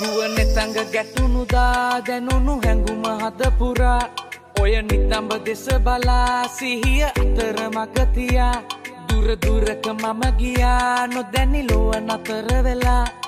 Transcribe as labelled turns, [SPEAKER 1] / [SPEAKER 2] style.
[SPEAKER 1] නුවන තඟ ගැටුණුදා දැනුණු හැඟුම හදපුරා ඔය නිතම්බ දෙස බලා සිහිය අතර මගතියා දුරදුරක මම ගියා නොදැනි ලොව නතර වෙලා.